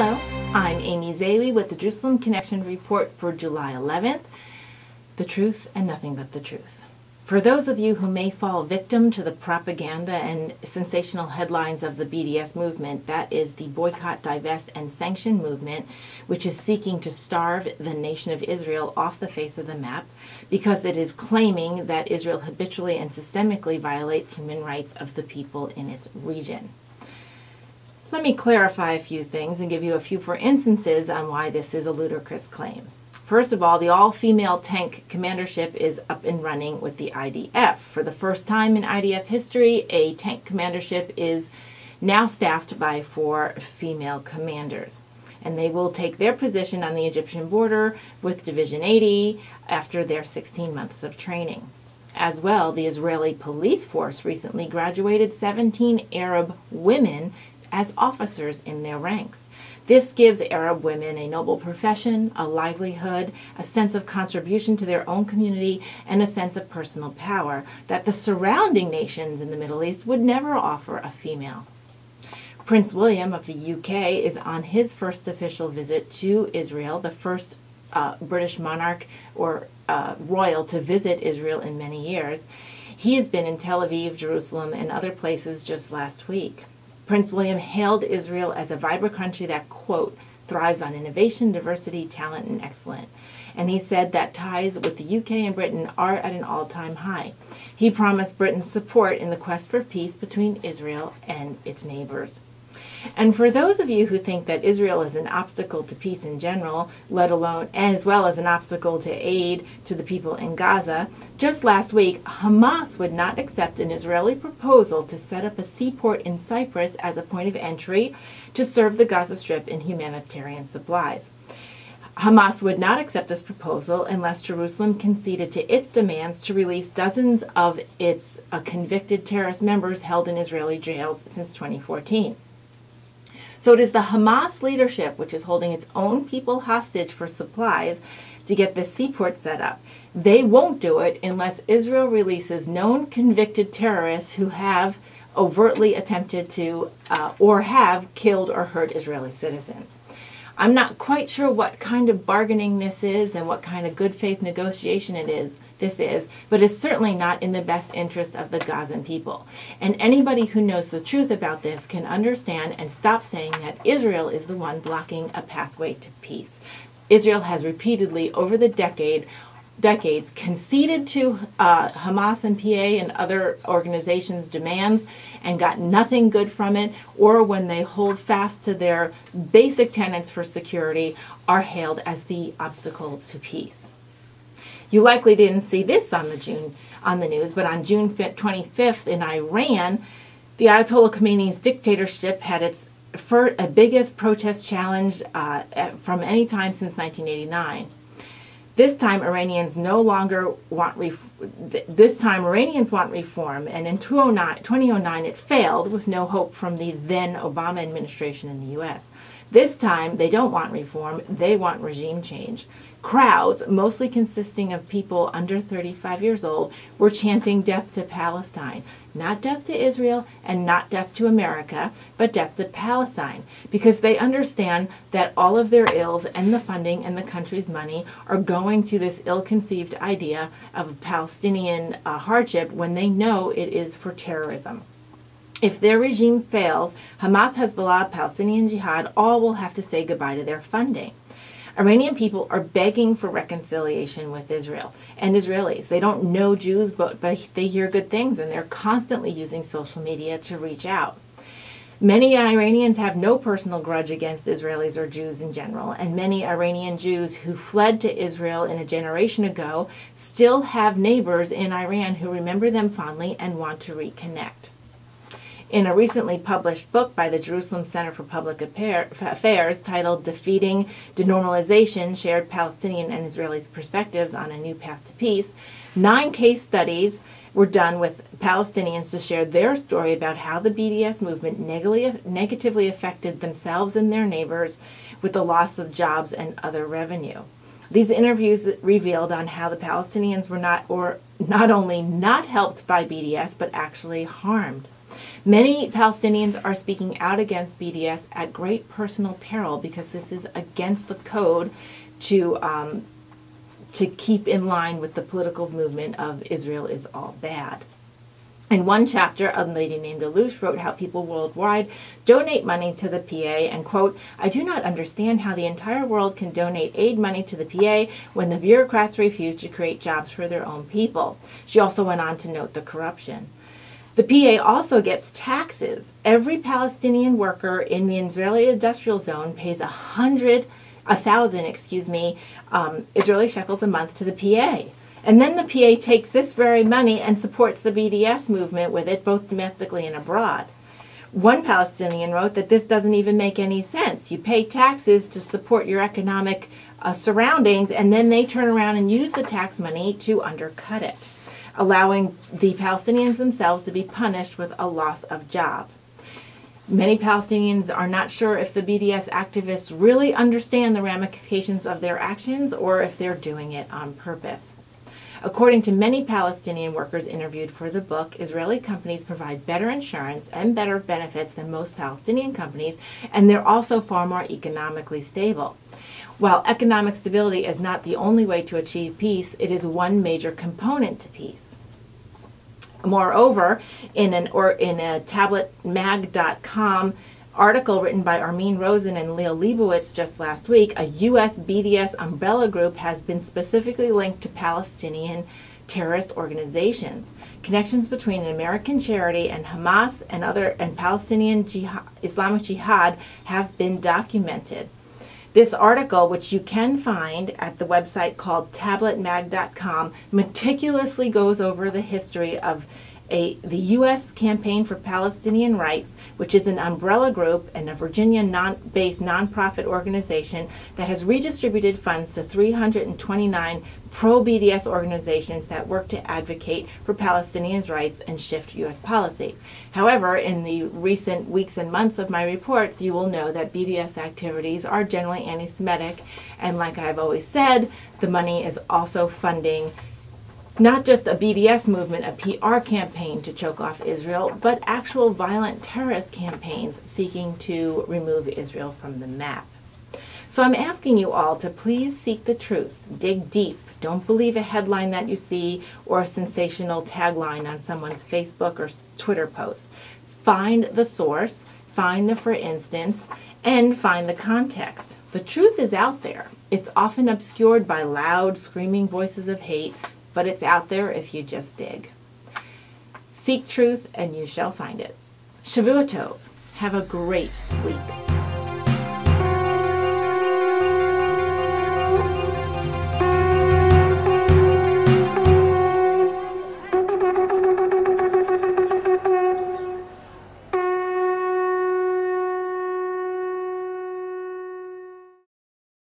Hello, I'm Amy Zaley with the Jerusalem Connection Report for July 11th. The truth and nothing but the truth. For those of you who may fall victim to the propaganda and sensational headlines of the BDS movement, that is the boycott, divest, and sanction movement, which is seeking to starve the nation of Israel off the face of the map because it is claiming that Israel habitually and systemically violates human rights of the people in its region. Let me clarify a few things and give you a few for instances on why this is a ludicrous claim. First of all, the all-female tank commandership is up and running with the IDF. For the first time in IDF history, a tank commandership is now staffed by four female commanders. And they will take their position on the Egyptian border with Division 80 after their 16 months of training. As well, the Israeli police force recently graduated 17 Arab women as officers in their ranks. This gives Arab women a noble profession, a livelihood, a sense of contribution to their own community, and a sense of personal power that the surrounding nations in the Middle East would never offer a female. Prince William of the UK is on his first official visit to Israel, the first uh, British monarch or uh, royal to visit Israel in many years. He has been in Tel Aviv, Jerusalem, and other places just last week. Prince William hailed Israel as a vibrant country that, quote, thrives on innovation, diversity, talent, and excellence. And he said that ties with the UK and Britain are at an all time high. He promised Britain's support in the quest for peace between Israel and its neighbors. And for those of you who think that Israel is an obstacle to peace in general, let alone as well as an obstacle to aid to the people in Gaza, just last week Hamas would not accept an Israeli proposal to set up a seaport in Cyprus as a point of entry to serve the Gaza Strip in humanitarian supplies. Hamas would not accept this proposal unless Jerusalem conceded to its demands to release dozens of its uh, convicted terrorist members held in Israeli jails since 2014. So it is the Hamas leadership which is holding its own people hostage for supplies to get this seaport set up. They won't do it unless Israel releases known convicted terrorists who have overtly attempted to uh, or have killed or hurt Israeli citizens. I'm not quite sure what kind of bargaining this is and what kind of good faith negotiation it is this is, but it's certainly not in the best interest of the Gazan people. And anybody who knows the truth about this can understand and stop saying that Israel is the one blocking a pathway to peace. Israel has repeatedly over the decade decades conceded to uh, Hamas and PA and other organizations' demands and got nothing good from it, or when they hold fast to their basic tenets for security, are hailed as the obstacle to peace. You likely didn't see this on the June on the news, but on June 25th in Iran, the Ayatollah Khomeini's dictatorship had its first, biggest protest challenge uh, from any time since 1989. This time, Iranians no longer want ref- this time Iranians want reform, and in 2009, 2009 it failed with no hope from the then Obama administration in the U.S. This time, they don't want reform, they want regime change. Crowds, mostly consisting of people under 35 years old, were chanting death to Palestine. Not death to Israel and not death to America, but death to Palestine, because they understand that all of their ills and the funding and the country's money are going to this ill conceived idea of Palestinian uh, hardship when they know it is for terrorism. If their regime fails, Hamas, Hezbollah, Palestinian Jihad all will have to say goodbye to their funding. Iranian people are begging for reconciliation with Israel and Israelis. They don't know Jews, but, but they hear good things and they're constantly using social media to reach out. Many Iranians have no personal grudge against Israelis or Jews in general, and many Iranian Jews who fled to Israel in a generation ago still have neighbors in Iran who remember them fondly and want to reconnect. In a recently published book by the Jerusalem Center for Public Affairs titled Defeating Denormalization Shared Palestinian and Israeli Perspectives on a New Path to Peace, nine case studies were done with Palestinians to share their story about how the BDS movement negatively affected themselves and their neighbors with the loss of jobs and other revenue. These interviews revealed on how the Palestinians were not or not only not helped by BDS but actually harmed Many Palestinians are speaking out against BDS at great personal peril because this is against the code to um, to keep in line with the political movement of Israel is all bad. In one chapter, a lady named Alush wrote how people worldwide donate money to the PA and, quote, I do not understand how the entire world can donate aid money to the PA when the bureaucrats refuse to create jobs for their own people. She also went on to note the corruption. The PA also gets taxes. Every Palestinian worker in the Israeli industrial zone pays a hundred, a thousand, excuse me, um, Israeli shekels a month to the PA. And then the PA takes this very money and supports the BDS movement with it, both domestically and abroad. One Palestinian wrote that this doesn't even make any sense. You pay taxes to support your economic uh, surroundings, and then they turn around and use the tax money to undercut it, allowing the Palestinians themselves to be punished with a loss of job. Many Palestinians are not sure if the BDS activists really understand the ramifications of their actions or if they're doing it on purpose. According to many Palestinian workers interviewed for the book, Israeli companies provide better insurance and better benefits than most Palestinian companies, and they're also far more economically stable. While economic stability is not the only way to achieve peace, it is one major component to peace. Moreover, in an or in a tabletmag.com article written by Armin Rosen and Liel Leibovitz just last week, a U.S. BDS umbrella group has been specifically linked to Palestinian terrorist organizations. Connections between an American charity and Hamas and other and Palestinian jihad, Islamic Jihad have been documented. This article, which you can find at the website called tabletmag.com, meticulously goes over the history of a, the U.S. Campaign for Palestinian Rights, which is an umbrella group and a Virginia non, based nonprofit organization that has redistributed funds to 329 pro BDS organizations that work to advocate for Palestinians' rights and shift U.S. policy. However, in the recent weeks and months of my reports, you will know that BDS activities are generally anti Semitic, and like I've always said, the money is also funding not just a BDS movement, a PR campaign to choke off Israel, but actual violent terrorist campaigns seeking to remove Israel from the map. So I'm asking you all to please seek the truth, dig deep. Don't believe a headline that you see or a sensational tagline on someone's Facebook or Twitter post. Find the source, find the for instance, and find the context. The truth is out there. It's often obscured by loud, screaming voices of hate but it's out there if you just dig. Seek truth and you shall find it. Shavua Tov. Have a great week.